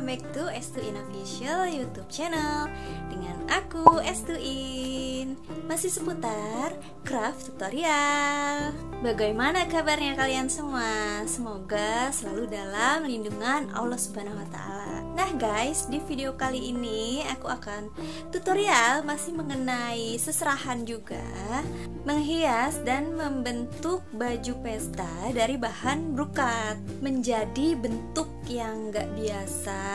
welcome back to S2In Official YouTube channel Dengan aku S2In Masih seputar craft tutorial Bagaimana kabarnya kalian semua? Semoga selalu dalam lindungan Allah Subhanahu wa taala. Nah, guys, di video kali ini aku akan tutorial masih mengenai seserahan juga, menghias dan membentuk baju pesta dari bahan brokat menjadi bentuk yang gak biasa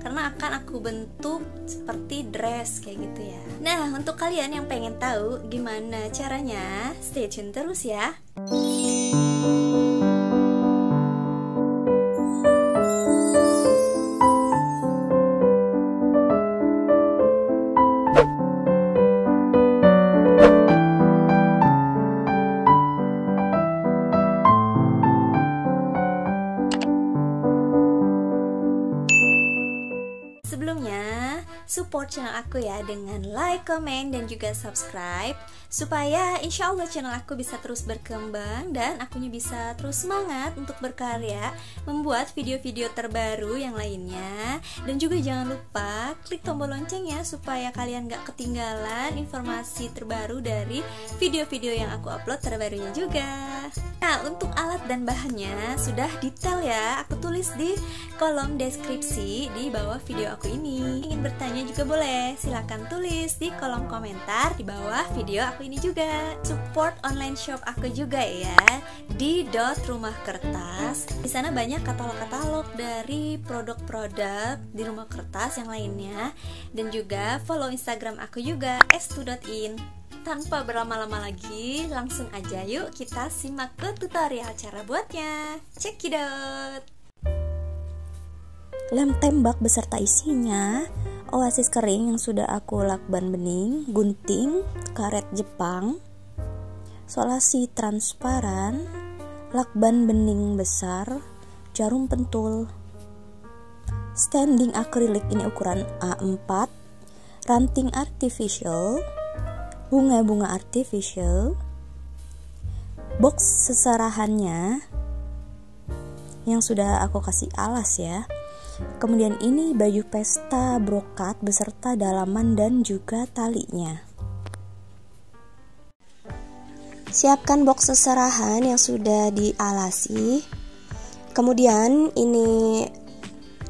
karena akan aku bentuk seperti dress kayak gitu ya. Nah, untuk kalian yang pengen tahu gimana caranya, stay tune terus ya. Support channel aku ya dengan like, comment, dan juga subscribe. Supaya insya Allah channel aku bisa terus berkembang dan akunya bisa terus semangat untuk berkarya membuat video-video terbaru yang lainnya. Dan juga jangan lupa klik tombol loncengnya supaya kalian gak ketinggalan informasi terbaru dari video-video yang aku upload terbarunya juga. Nah untuk alat dan bahannya sudah detail ya aku tulis di kolom deskripsi di bawah video aku ini. Ingin bertanya juga boleh. Silahkan tulis di kolom komentar di bawah video aku ini juga. Support online shop aku juga ya. Di dot rumah kertas. Di sana banyak katalog-katalog dari produk-produk di rumah kertas yang lainnya. Dan juga follow instagram aku juga s2.in tanpa berlama-lama lagi langsung aja yuk kita simak ke tutorial cara buatnya. Cekidot lem tembak beserta isinya. Oasis kering yang sudah aku lakban bening, gunting, karet Jepang, solasi transparan, lakban bening besar, jarum pentul, standing akrilik ini ukuran A4, ranting artificial, bunga-bunga artificial, box seserahannya yang sudah aku kasih alas ya Kemudian ini baju pesta brokat beserta dalaman dan juga talinya. Siapkan box seserahan yang sudah dialasi. Kemudian ini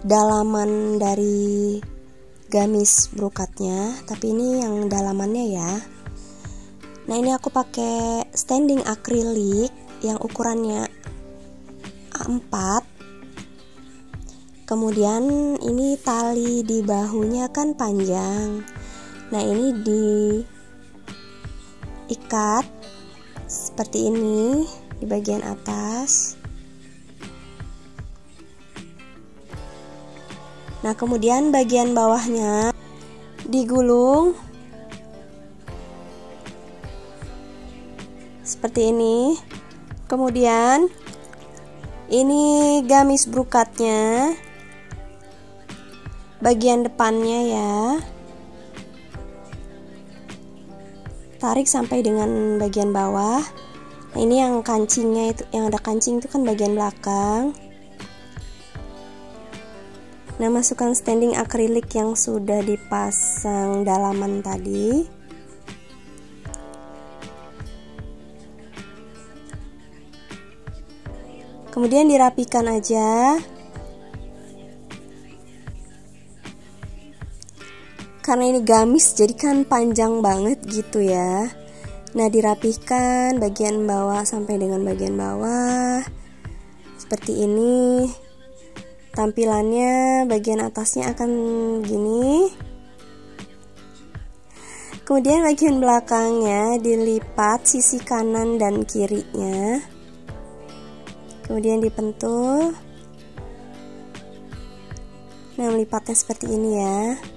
dalaman dari gamis brokatnya, tapi ini yang dalamannya ya. Nah, ini aku pakai standing akrilik yang ukurannya A4 kemudian ini tali di bahunya kan panjang. Nah ini diikat seperti ini di bagian atas. Nah kemudian bagian bawahnya digulung seperti ini. Kemudian ini gamis brukatnya bagian depannya ya. Tarik sampai dengan bagian bawah. Nah, ini yang kancingnya itu yang ada kancing itu kan bagian belakang. Nah masukkan standing akrilik yang sudah dipasang dalaman tadi. Kemudian dirapikan aja karena ini gamis jadi kan panjang banget gitu ya. Nah dirapihkan bagian bawah sampai dengan bagian bawah. Seperti ini. Tampilannya bagian atasnya akan gini. Kemudian bagian belakangnya dilipat sisi kanan dan kirinya. Kemudian dipentul. Nah melipatnya seperti ini ya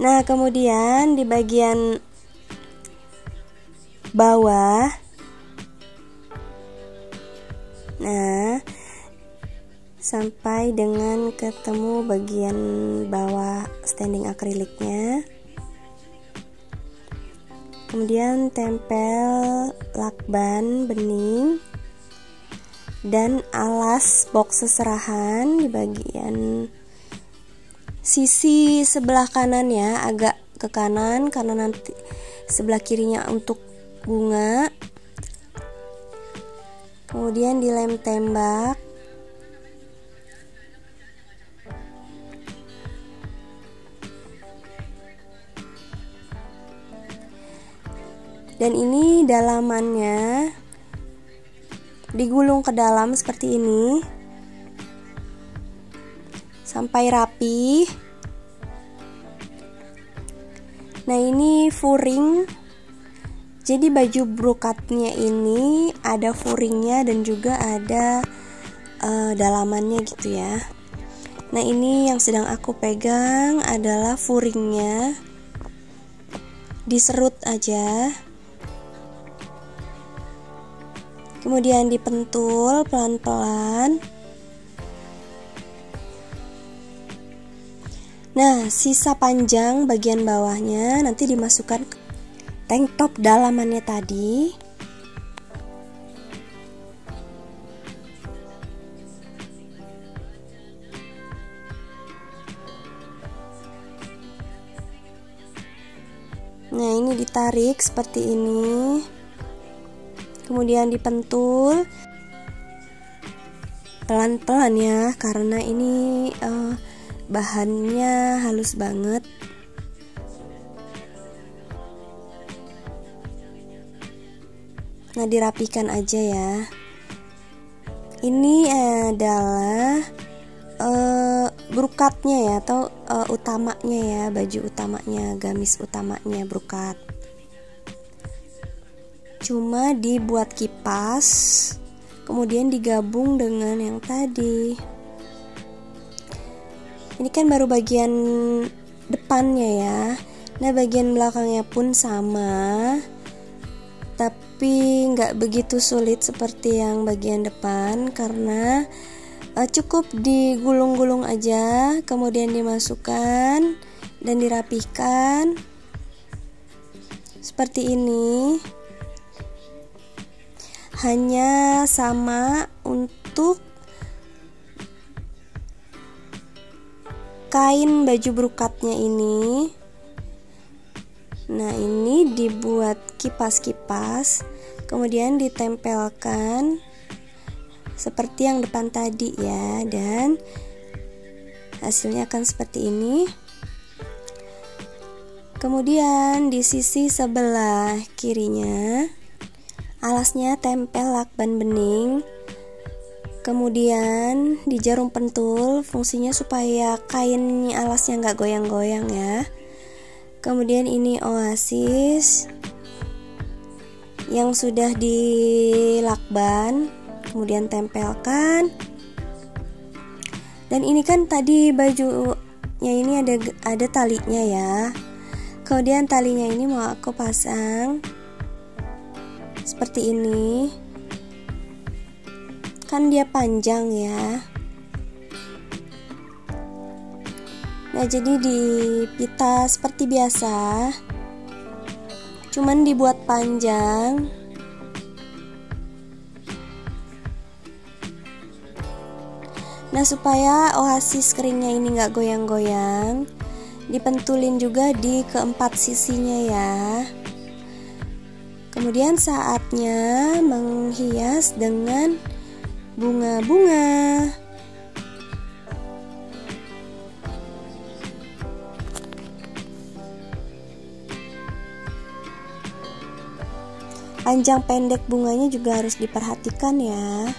Nah, kemudian di bagian bawah Nah, sampai dengan ketemu bagian bawah standing akriliknya. Kemudian tempel lakban bening dan alas box seserahan di bagian sisi sebelah kanan ya agak ke kanan karena nanti sebelah kirinya untuk bunga. Kemudian dilem tembak. Dan ini dalamannya digulung ke dalam seperti ini sampai rapi nah ini furing. Jadi baju brokatnya ini ada furingnya dan juga ada uh, dalamannya gitu ya. Nah ini yang sedang aku pegang adalah furingnya. Diserut aja. Kemudian dipentul pelan-pelan nah sisa panjang bagian bawahnya nanti dimasukkan ke tank top dalamannya tadi. Nah, ini ditarik seperti ini. Kemudian dipentul. Pelan-pelan ya karena ini uh, bahannya halus banget. Nah dirapikan aja ya. Ini adalah uh, brukatnya ya atau uh, utamanya ya baju utamanya gamis utamanya brukat. Cuma dibuat kipas kemudian digabung dengan yang tadi ini kan baru bagian depannya ya. Nah bagian belakangnya pun sama. Tapi nggak begitu sulit seperti yang bagian depan karena uh, cukup digulung-gulung aja kemudian dimasukkan dan dirapihkan seperti ini. Hanya sama untuk kain baju brukatnya ini. Nah ini dibuat kipas-kipas kemudian ditempelkan seperti yang depan tadi ya dan hasilnya akan seperti ini. Kemudian di sisi sebelah kirinya alasnya tempel lakban bening kemudian di jarum pentul fungsinya supaya kainnya alasnya nggak goyang-goyang ya. Kemudian ini oasis yang sudah dilakban kemudian tempelkan. Dan ini kan tadi bajunya ini ada ada talinya ya. Kemudian talinya ini mau aku pasang seperti ini kan dia panjang ya. Nah jadi di pita seperti biasa. Cuman dibuat panjang. Nah supaya oasis keringnya ini nggak goyang-goyang dipentulin juga di keempat sisinya ya. Kemudian saatnya menghias dengan bunga-bunga. Panjang pendek bunganya juga harus diperhatikan ya.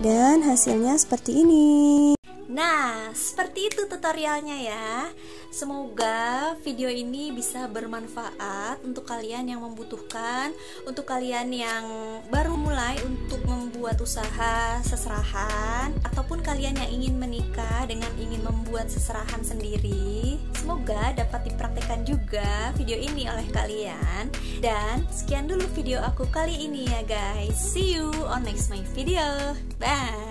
Dan hasilnya seperti ini. Nah, seperti itu tutorialnya ya. Semoga video ini bisa bermanfaat untuk kalian yang membutuhkan, untuk kalian yang baru mulai untuk membuat usaha seserahan, ataupun kalian yang ingin menikah dengan ingin membuat seserahan sendiri. Semoga dapat dipraktekkan juga video ini oleh kalian. Dan sekian dulu video aku kali ini ya guys. See you on next my video. Bye.